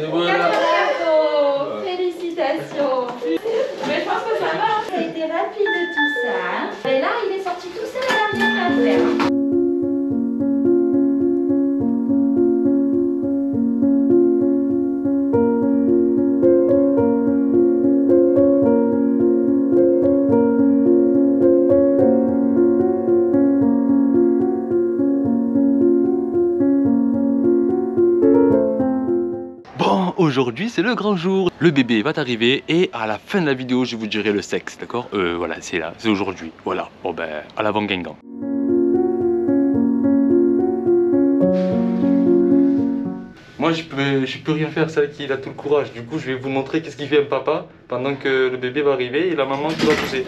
Et voilà. Bravo Félicitations aujourd'hui c'est le grand jour. Le bébé va arriver et à la fin de la vidéo, je vous dirai le sexe, d'accord? Euh, voilà, c'est là, c'est aujourd'hui. Voilà. Bon ben, à l'avant Guingamp. Moi, je peux, je peux rien faire, c'est elle qui a tout le courage. Du coup, je vais vous montrer qu'est-ce qu'il fait un papa pendant que le bébé va arriver et la maman qui va pousser.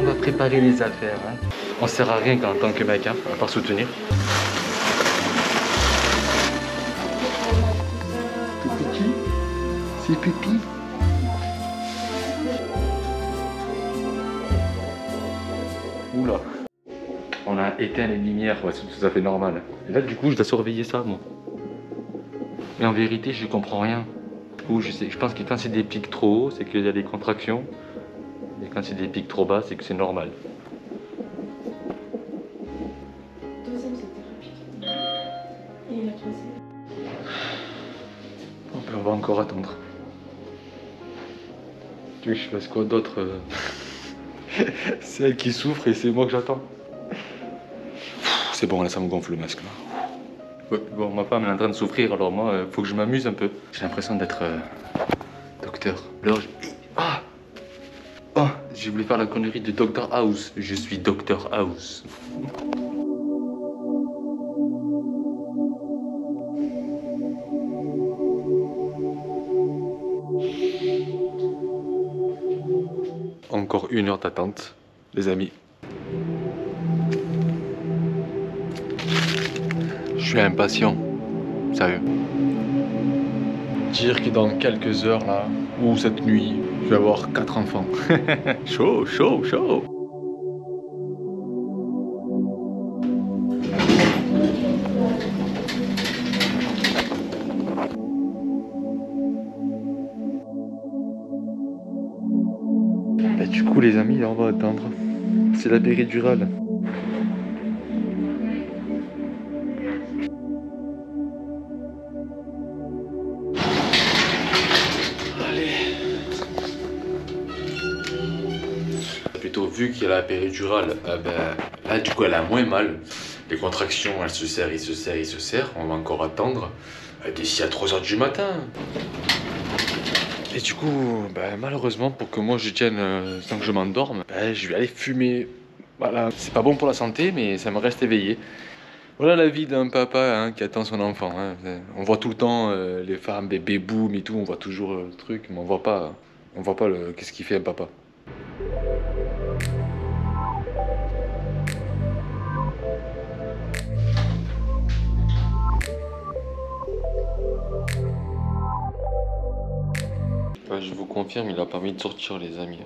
On va préparer les affaires. Hein. On sert à rien en tant que mec, hein, à part soutenir. Tout petit, c'est pipi? Oula. On a éteint les lumières, ouais, c'est tout à fait normal. Et là, du coup, je dois surveiller ça, moi. Mais en vérité, je comprends rien. Ou je, sais, je pense que quand c'est des pics trop hauts, c'est qu'il y a des contractions. Et quand c'est des pics trop bas, c'est que c'est normal. Deuxième, c'était rapide. Et la troisième. On va encore attendre. Tu veux que je fasse quoi d'autre euh C'est elle qui souffre et c'est moi que j'attends. C'est bon, là, ça me gonfle le masque. Là. Ouais, bon, ma femme elle est en train de souffrir, alors moi, euh, faut que je m'amuse un peu. J'ai l'impression d'être euh, docteur. Alors, je... J'ai voulu faire la connerie de Dr House. Je suis Dr House. Encore une heure d'attente, les amis. Je suis impatient, sérieux. Dire que dans quelques heures là, ou cette nuit, je vais avoir quatre enfants. chaud, chaud, chaud. Bah, du coup, les amis, là, on va attendre. C'est la péridurale. Vu qu'il a la péridurale, euh, ben, là, du coup, elle a moins mal. Les contractions, elles se serrent, il se serrent, il se serrent. On va encore attendre euh, d'ici à 3h du matin. Et du coup, bah, malheureusement, pour que moi je tienne euh, sans que je m'endorme, bah, je vais aller fumer. Voilà, c'est pas bon pour la santé, mais ça me reste éveillé. Voilà la vie d'un papa hein, qui attend son enfant. hein. On voit tout le temps euh, les femmes, bébés boom et tout, on voit toujours euh, le truc, mais on voit pas, on voit pas le, qu'est-ce qu'il fait un papa. Ouais, je vous confirme, il a permis de sortir les amis.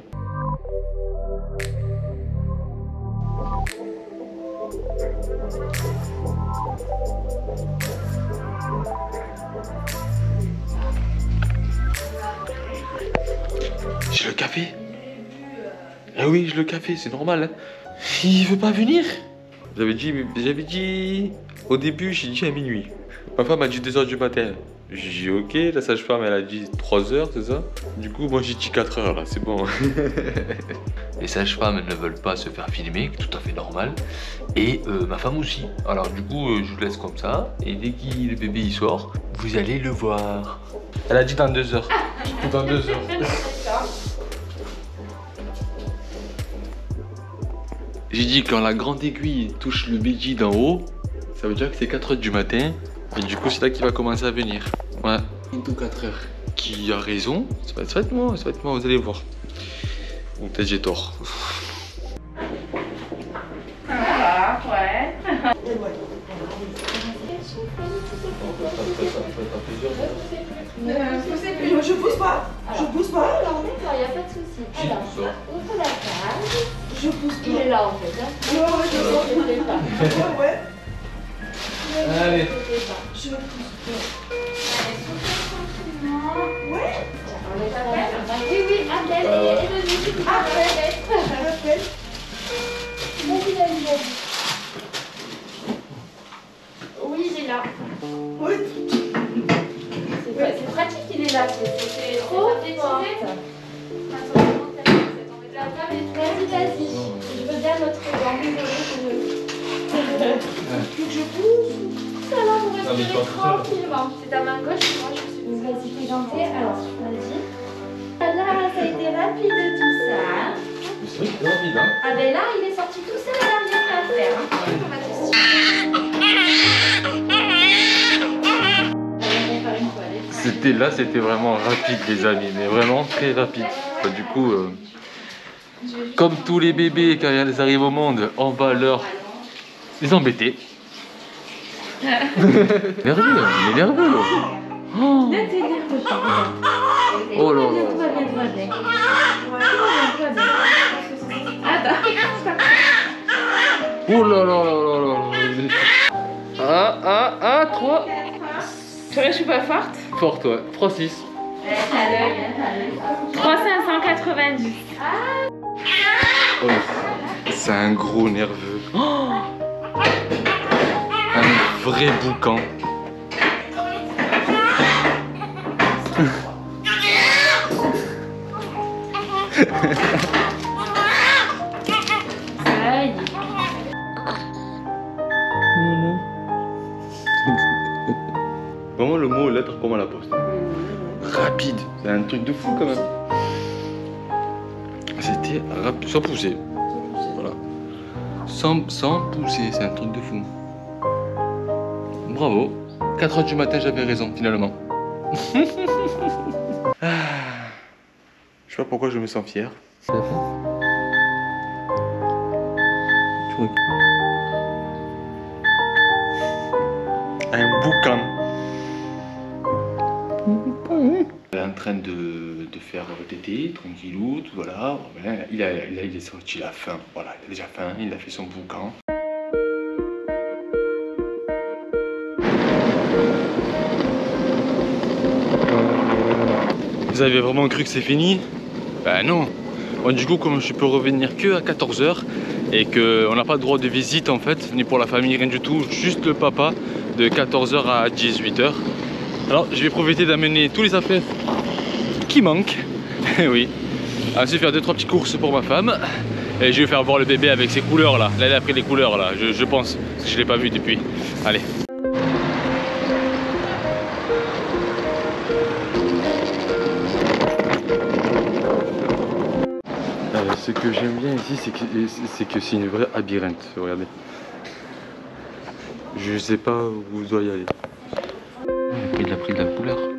J'ai le café Ah oui, j'ai le café, c'est normal. hein. Il veut pas venir J'avais dit, j'avais dit... Au début, j'ai dit à minuit. Ma femme a dit 2h du matin. J'ai dit ok, la sage-femme elle a dit 3h, c'est ça? Du coup, moi j'ai dit 4h là, c'est bon. Les sages-femmes elles ne veulent pas se faire filmer, tout à fait normal. Et euh, ma femme aussi. Alors du coup, euh, je vous laisse comme ça. Et dès que le bébé il sort, vous allez le voir. Elle a dit dans 2h. dans 2h. J'ai dit quand la grande aiguille touche le bidji d'en haut, ça veut dire que c'est 4h du matin. Et du coup, c'est là qu'il va commencer à venir. Ouais. Bientôt 4 heures. Qui a raison Ça va être, moi, ça va être moi, vous allez voir. Ou peut-être j'ai tort. Voilà, ouais. Euh, plus. Je pousse pas. Je pousse pas là. D'accord, il n'y a pas de souci. Alors, ouvre la cage. Je pousse Il pas. est là en fait. Hein. Ouais, ouais, je Il sens. est Ouais, ouais. Allez. Je pousse. Tranquillement. Ouais. On les appelle Oui, oui, musique appelle. Je m'appelle. Vas-y, vas-y, vas-y. Oui, il est là. Ouais. C'est pas- pratique, il est là. C'est c'est trop fort. Que je pousse Ça vous respirez tranquillement. C'est ta main gauche moi je suis. Vas-y, fais janter. Alors, vas-y. Voilà, ça a été rapide tout ça. hein. C'est vrai que c'est rapide, hein Ah ben là, il est sorti tout seul, n'a rien à faire. Hein. C'était là, c'était vraiment rapide, les amis, mais vraiment très rapide. Bah, du coup, euh, comme tous les bébés, quand ils arrivent au monde, on va leur les embêter. nerveux, il est nerveux. là. Oh, Là, t'es nerveux. Oh là là. tout va bien. Tout va bien, tout va bien. Attends. oh là là là là là. Un, un, un, trois. Tu vois, je suis pas forte. Fort, toi. 3, 6. T'as l'œil, hein, c'est un gros nerveux. Oh un vrai boucan. Vraiment le mot lettre comme à la poste? Rapide, c'est un truc de fou quand même. Rapide, sans pousser. Voilà. Sans, sans pousser, c'est un truc de fou. Bravo. 4 heures du matin, j'avais raison finalement. Ah. Je sais pas pourquoi je me sens fier. Un boucan. En train de, de faire tété, tranquillou, tout voilà. Il a, il est sorti, il a faim. Voilà, il a déjà faim, il a fait son boucan. Vous avez vraiment cru que c'est fini? Ben non. Du coup, comme je peux revenir que à 14h et qu'on n'a pas de droit de visite en fait, ni pour la famille, rien du tout, juste le papa de 14h à 18h. Alors, je vais profiter d'amener tous les affaires qui manquent. oui. Ensuite, faire deux trois petites courses pour ma femme. Et je vais faire voir le bébé avec ses couleurs là. Là, il a pris les couleurs là, je, je pense. Parce que je l'ai pas vu depuis. Allez. Euh, ce que j'aime bien ici, c'est que c'est que c'est une vraie labyrinthe. Regardez. Je sais pas où je dois y aller. Il a pris de la couleur.